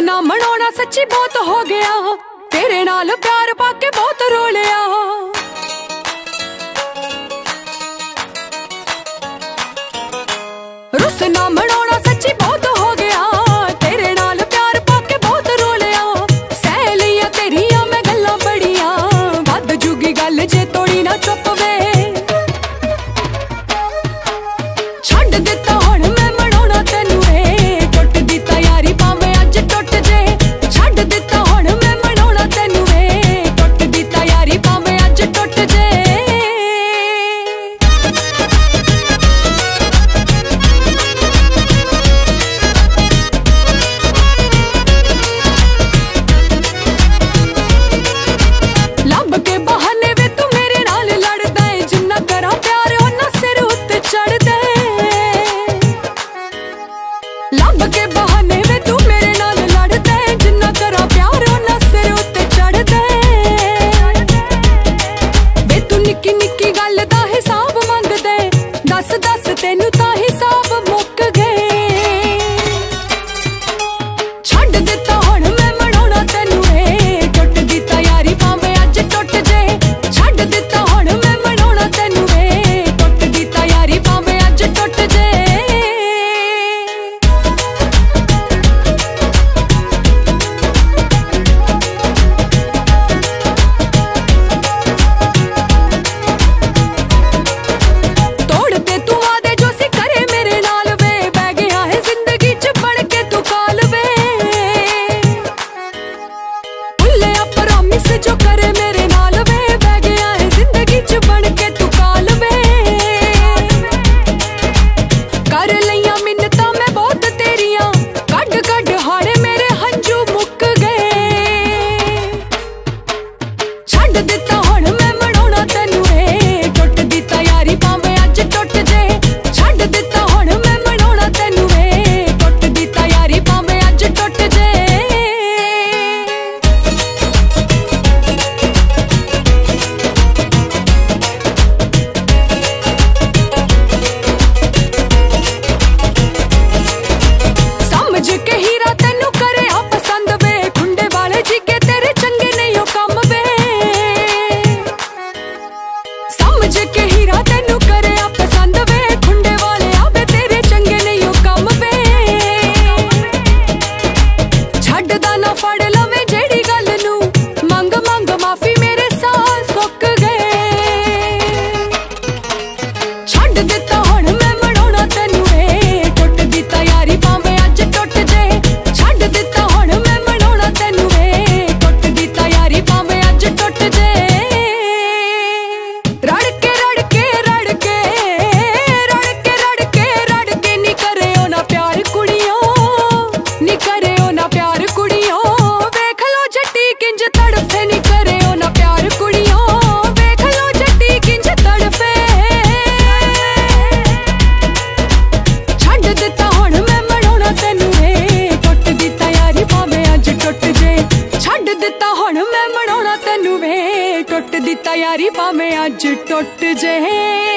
ਨਾ ਮਣਾਉਣਾ ਸੱਚੀ ਬਹੁਤ ਹੋ ਗਿਆ। ਤੇਰੇ ਨਾਲ ਪਿਆਰ ਪਾ ਕੇ ਬਹੁਤ ਰੋ ਲਿਆ। ਰੁੱਸ ਨਾ ਮਣਾਉਣਾ ਤੈਨੂੰ ਤਾਂ ਹਿਸਾਬ ਮੁੱਕ ਬਸ ਜੋ ਕਰੇ ਮੇਰੇ ਨਾਲ ਵੇ, ਬਹਿ ਗਿਆ ਹੈ ਜ਼ਿੰਦਗੀ ਚ ਬਣ ਕੇ ਤੂੰ ਕਾਲ ਵੇ। ਕਰ ਲਈਆਂ ਮਿੰਨਤਾਂ ਮੈਂ ਬਹੁਤ ਤੇਰੀਆਂ, ਕੱਢ ਕੱਢ ਹਾੜੇ ਮੇਰੇ ਹੰਝੂ ਮੁੱਕ ਗਏ। ਛੱਡ ਦਿੱਤਾ ਹੁਣ ਤਾਂ ਯਾਰੀ ਭਾਵੇਂ ਅੱਜ ਟੁੱਟ ਜੇ।